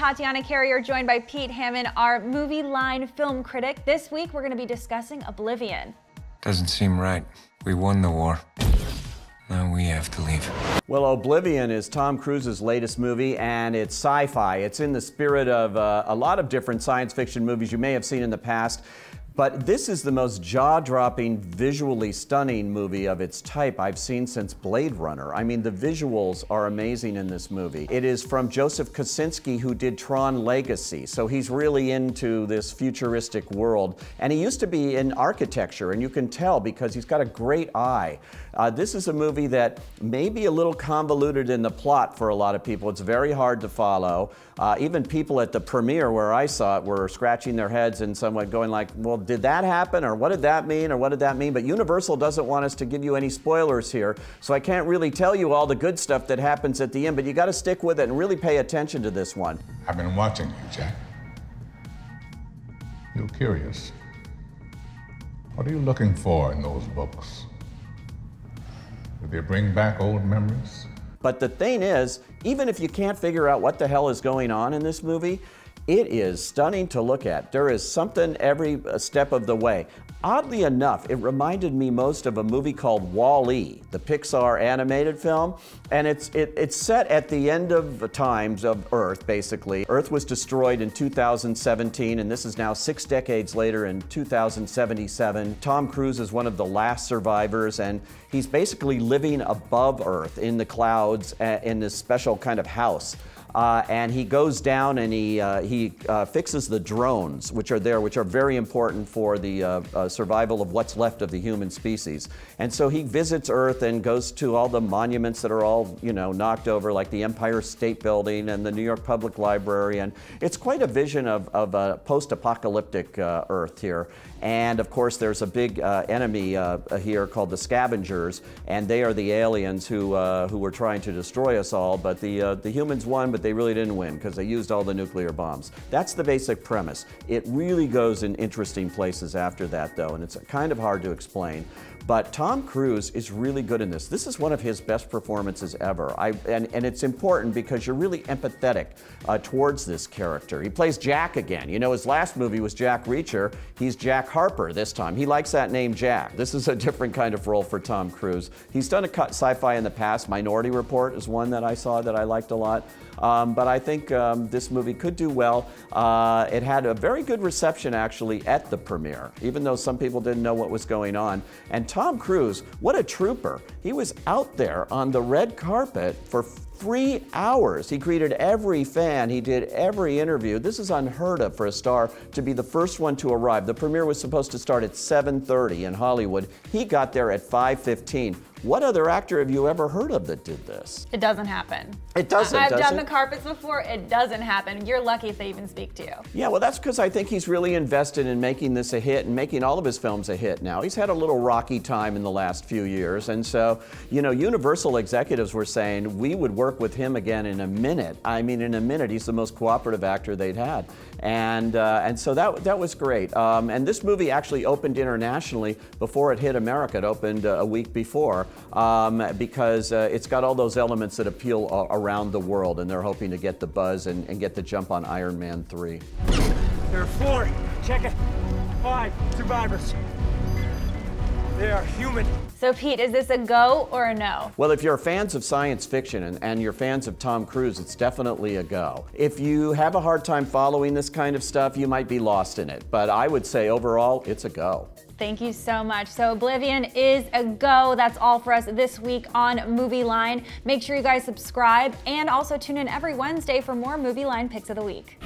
Tatiana Carrier, joined by Pete Hammond, our Movieline film critic. This week, we're going to be discussing Oblivion. Doesn't seem right. We won the war. Now we have to leave. Well, Oblivion is Tom Cruise's latest movie, and it's sci fi. It's in the spirit of uh, a lot of different science fiction movies you may have seen in the past. But this is the most jaw dropping, visually stunning movie of its type I've seen since Blade Runner. I mean, the visuals are amazing in this movie. It is from Joseph Kosinski, who did Tron Legacy. So he's really into this futuristic world. And he used to be in architecture, and you can tell because he's got a great eye. Uh, this is a movie that may be a little convoluted in the plot for a lot of people. It's very hard to follow. Uh, even people at the premiere where I saw it were scratching their heads and somewhat going like, well, did that happen? Or what did that mean? Or what did that mean? But Universal doesn't want us to give you any spoilers here. So I can't really tell you all the good stuff that happens at the end, but you got to stick with it and really pay attention to this one. I've been watching you, Jack. You're curious. What are you looking for in those books? Do they bring back old memories? But the thing is, even if you can't figure out what the hell is going on in this movie, it is stunning to look at. There is something every step of the way. Oddly enough, it reminded me most of a movie called Wall-E, the Pixar animated film, and it's it, it's set at the end of the times of Earth, basically. Earth was destroyed in 2017, and this is now six decades later in 2077. Tom Cruise is one of the last survivors, and he's basically living above Earth in the clouds uh, in this special kind of house. Uh, and he goes down and he, uh, he uh, fixes the drones, which are there, which are very important for the uh, uh, survival of what's left of the human species. And so he visits Earth and goes to all the monuments that are all, you know, knocked over, like the Empire State Building and the New York Public Library. And it's quite a vision of, of a post-apocalyptic uh, Earth here. And of course, there's a big enemy here called the Scavengers, and they are the aliens who, who were trying to destroy us all. But the, the humans won, but but they really didn't win because they used all the nuclear bombs. That's the basic premise. It really goes in interesting places after that, though, and it's kind of hard to explain. But Tom Cruise is really good in this. This is one of his best performances ever. I, and, and it's important because you're really empathetic uh, towards this character. He plays Jack again. You know, his last movie was Jack Reacher. He's Jack Harper this time. He likes that name, Jack. This is a different kind of role for Tom Cruise. He's done a cut sci fi in the past. Minority Report is one that I saw that I liked a lot. Um, but I think um, this movie could do well. Uh, it had a very good reception actually at the premiere, even though some people didn't know what was going on. And Tom Cruise, what a trooper. He was out there on the red carpet for three hours. He greeted every fan. He did every interview. This is unheard of for a star to be the first one to arrive. The premiere was supposed to start at 7:30 in Hollywood. He got there at 5:15. What other actor have you ever heard of that did this? It doesn't happen. It doesn't. I've does done it? the carpets before. It doesn't happen. You're lucky if they even speak to you. Yeah, well, that's because I think he's really invested in making this a hit and making all of his films a hit now. He's had a little rocky time in the last few years. And so, you know, Universal executives were saying we would work with him again in a minute. I mean, in a minute, he's the most cooperative actor they'd had. And, uh, and so that, that was great. Um, and this movie actually opened internationally before it hit America. It opened uh, a week before um, because uh, it's got all those elements that appeal uh, around the world. And they're hoping to get the buzz and, and get the jump on Iron Man 3. There are four, check it, five survivors. They are human. So, Pete, is this a go or a no? Well, if you're fans of science fiction and, and, you're fans of Tom Cruise, it's definitely a go. If you have a hard time following this kind of stuff, you might be lost in it. But I would say overall, it's a go. Thank you so much. So Oblivion is a go. That's all for us this week on Movieline. Make sure you guys subscribe and also tune in every Wednesday for more Movieline picks of the week.